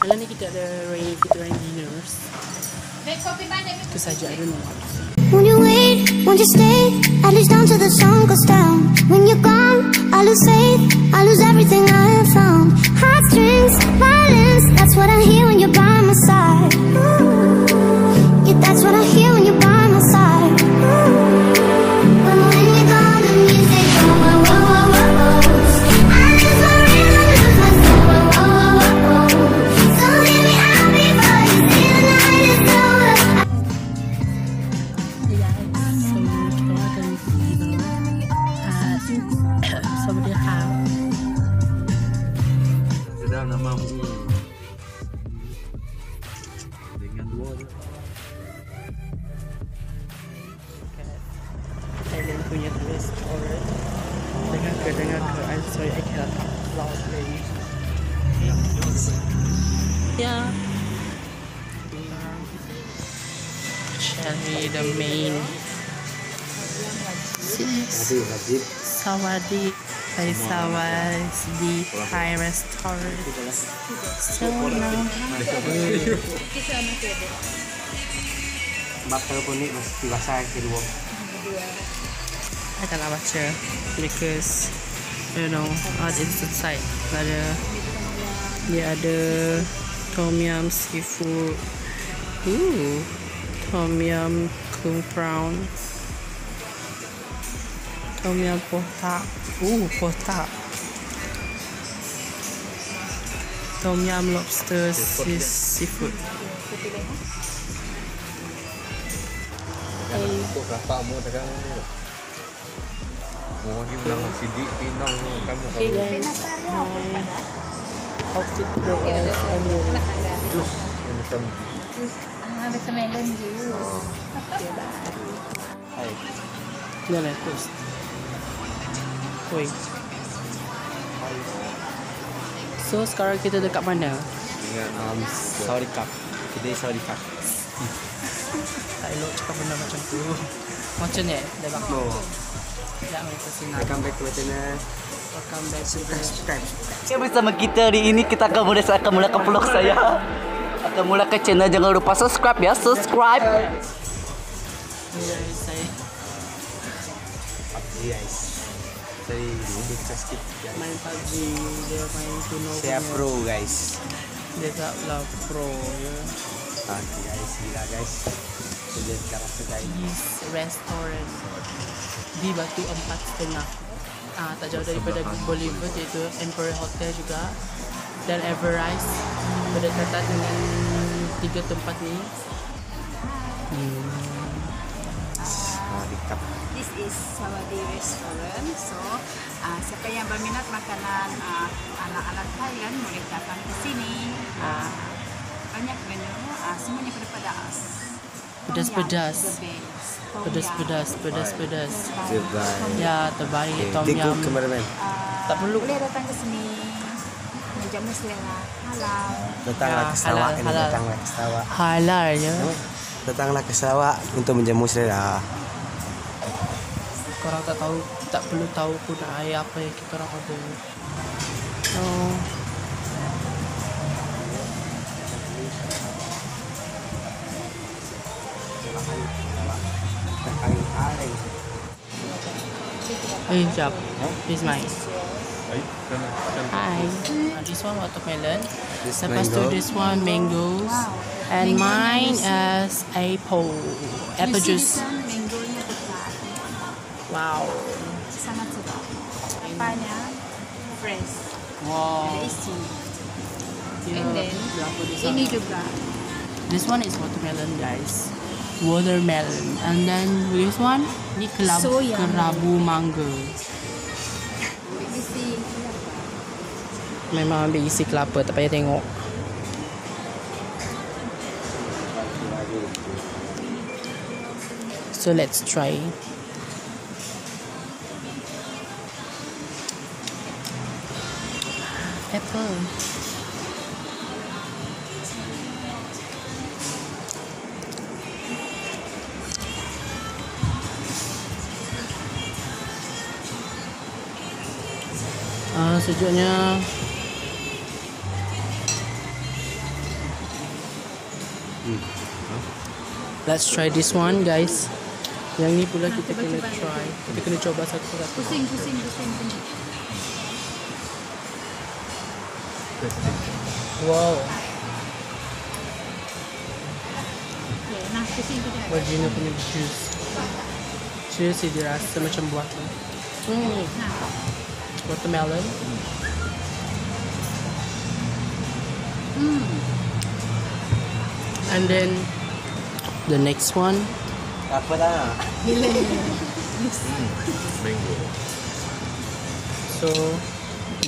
Malam ni kita ada rain, kita rain dinners. Itu saja, I don't know what to say. Won't you wait? Won't you stay? At least till the sun goes down. When you're gone, I lose faith. I lose everything I have found. Heartstrings, violence. That's what I hear when you're by my side. Yeah, that's what I hear dengan dua je. kat Thailand punya restaurant dengan ke dengan ke I'm sorry I cannot talk loudly yeah. Cherry the main Sis Adik, adik. Sawadi Thai Sawas di Thai restaurant So now Bakal pun ni mesti basah kedua. I tak nak baca because you know on instant side ada dia ada tom yum seafood ooh tom yum kung prawn tom yum potak ooh potak tom yum lobster sea- seafood. Tekan ni. Mau ni ulang sidik pinang ni kamu. Hey kamu. guys, my outfit today is onion. Jus yang macam Ah, macam melon juice. hai. Dia lah toast. Oi. So sekarang kita dekat mana? Dengan um, sorry cup. Kedai sorry cup. Tak elok cakap benda macam tu. Macam ni, dah bak. Oh, Tak main ke sini. welcome back to my channel. Welcome back to Subscribe. Okay, bersama kita hari ini kita akan mula akan mulakan vlog saya. Akan mulakan channel jangan lupa subscribe ya, subscribe. Guys, saya Yes. Saya dulu sikit main PUBG, dia main kuno Saya punya. pro guys. Dia tak lah pro ya. Okay guys, gila guys. Jadi sekarang sedai. This restaurant di Batu Empat Setengah. Ah, tak jauh daripada Boulevard iaitu Emperor Hotel juga dan Everrise berdekatan dengan tiga tempat ni. Sorry cup. This is Sawadi Restaurant. So, uh, berminat makanan uh, anak-anak Thailand boleh datang ke sini. Uh, banyak menu, uh, semuanya pedas-pedas. Pedas-pedas. Tom. Tom Pedas-pedas, pedas-pedas. Terbaik. Ya, terbaik tom Tiga yum. Uh, Tak perlu. Boleh datang ke sini. Menjamu selera halal. Datanglah Ya, ke Sarawak ini, datanglah ke Sarawak. Halal ya. Datanglah ke Sarawak untuk menjamu selera. Korang tak tahu, tak perlu tahu pun air apa yang kita orang order. Oh. Eh, jap. This mine. Hi. Uh, this one watermelon. This Lepas tu mango. this one mangoes. And mine is apple. Apple juice. Wow. Sangat sedap. Papanya fresh. Wow. Isi. Yeah, And then, Ini juga. This one is watermelon, guys. Watermelon. And then this one, ni kelab So kerabu mangga. Isi Memang ambil isi kelapa, tak payah tengok. So let's try. Sejuknya. Let's try this one, guys. Yang ni pula kita kena try. Kita kena coba satu-satu. Pusing, pusing, pusing, pusing. Wow. Okay, nah pusing tu dia. Original punya juice. Juicy dia rasa macam buah tu. Hmm. Nah, Watermelon. hmm. And then the next one. Apa dah? Bila So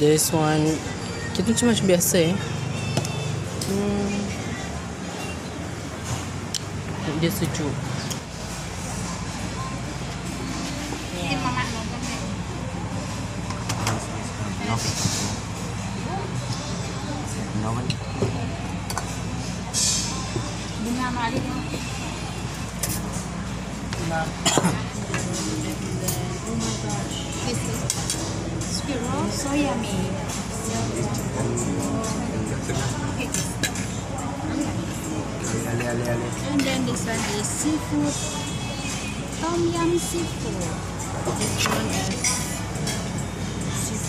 this one kita macam macam biasa eh. Hmm. Dia sejuk. No man. Bunga mali Oh my gosh. This is squirrel so yummy. And then this one is seafood. Tom yum seafood. This one is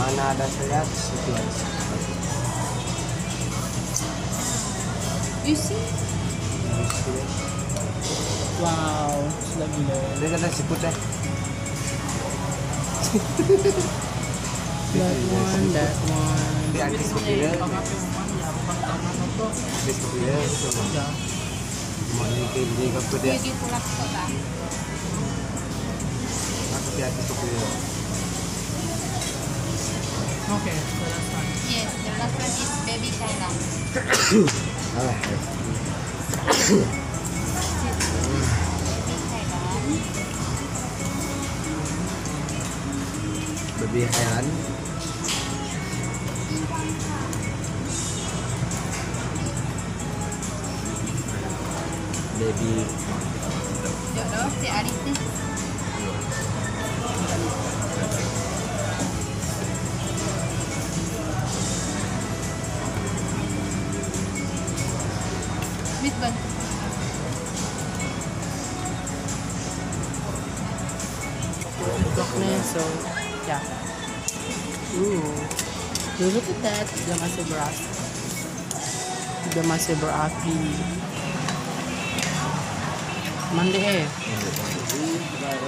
mana ada di situ ada seafood babi. You see? wow, sudah gila. Dia kata seafood eh. That one, that one. Dia ada seafood dia. Dia seafood dia. Ni ke ni ke apa dia. Gigi pula kota. Aku dia ada seafood dia. Okay, so that's fine. Yes, the last one is baby. Alah. Baby Thailand. Baby Dok dok, si Arif so yeah. Ooh. Look at that. Dia masih beras. Dia masih berapi. Mandi eh. Ay,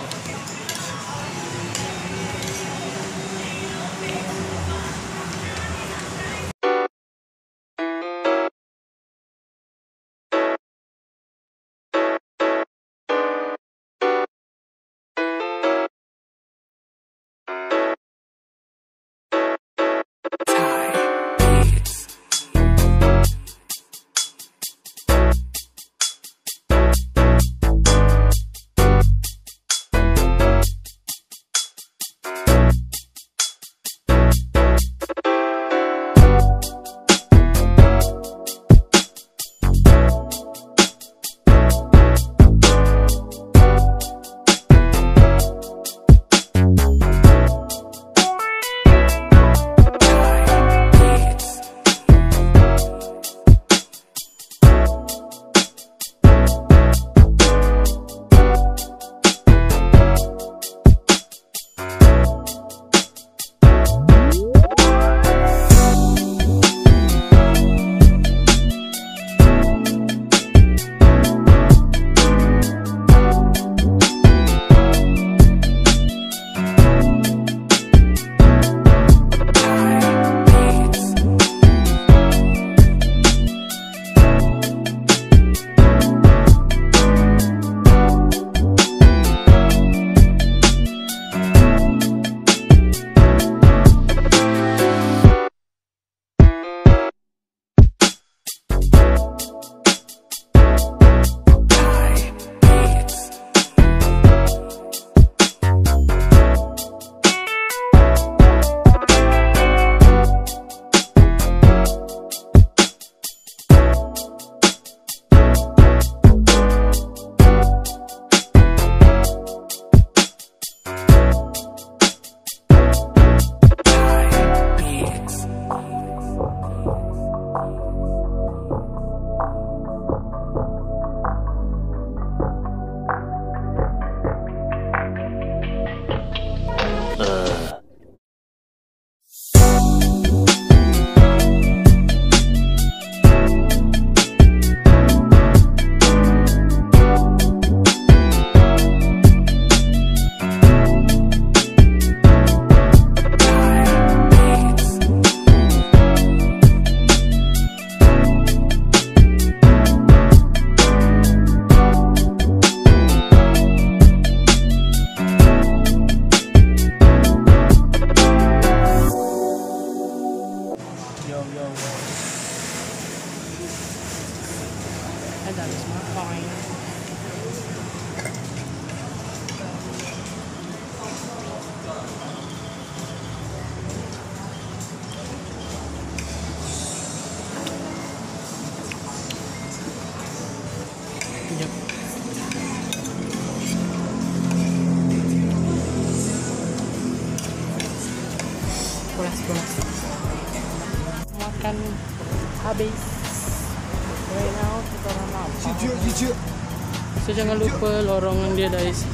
So jangan lupa lorongan dia guys.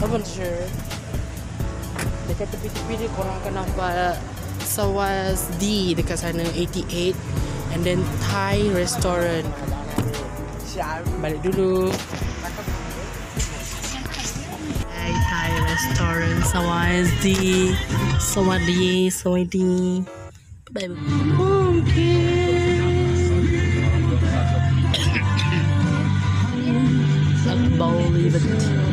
Apa sure? Dekat tepi-tepi dia korang akan nampak Sawas D dekat sana 88 and then Thai restaurant. Balik dulu. Thai Thai restaurant Sawas D. Sawadi, Sawadi. Bye bye. Okay. Unbelievable. So,